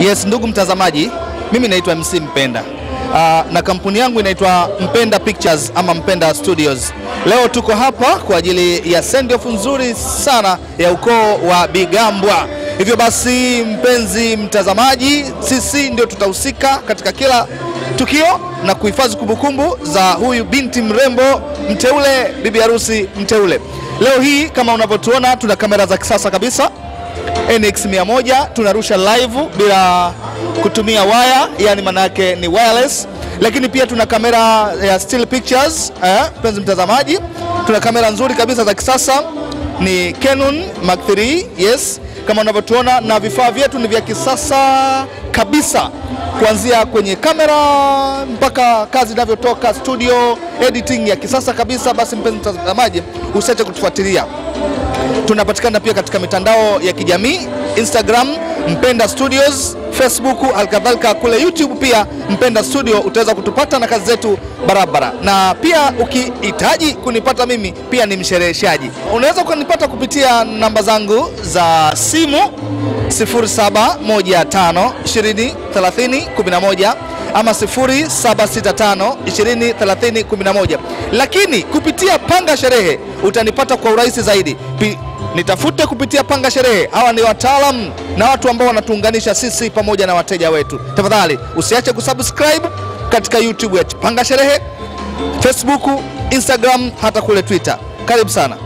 Yes, ndugu mtazamaji, mimi naitwa MC Mpenda uh, na kampuni yangu inaitwa Mpenda Pictures ama Mpenda Studios. Leo tuko hapa kwa ajili ya send off nzuri sana ya ukoo wa Bigambwa. Hivyo basi, mpenzi mtazamaji, sisi ndio tutahusika katika kila tukio na kuhifadhi kumbukumbu za huyu binti mrembo mteule, bibi harusi mteule. Leo hii kama unavyotuona, tuna kamera za kisasa kabisa NX 100 tunarusha live bila kutumia waya, yani maana yake ni wireless, lakini pia tuna kamera ya still pictures eh, mpenzi mtazamaji, tuna kamera nzuri kabisa za kisasa. Ni Canon Mark 3 yes, kama unavyotuona, na vifaa vyetu ni vya kisasa kabisa, kuanzia kwenye kamera mpaka kazi inavyotoka studio, editing ya kisasa kabisa. Basi mpenzi mtazamaji, usiache kutufuatilia tunapatikana pia katika mitandao ya kijamii Instagram Mpenda Studios, Facebook, alkadhalika kule YouTube pia Mpenda Studio, utaweza kutupata na kazi zetu barabara. Na pia ukihitaji kunipata mimi, pia ni mshereheshaji, unaweza kunipata kupitia namba zangu za simu 0715 20 30 11 ama 0765 20 30 11, lakini kupitia Panga Sherehe utanipata kwa urahisi zaidi. P nitafute kupitia Panga Sherehe. Hawa ni wataalam na watu ambao wanatuunganisha sisi pamoja na wateja wetu. Tafadhali usiache kusubscribe katika YouTube ya Panga Sherehe, Facebook, Instagram, hata kule Twitter. Karibu sana.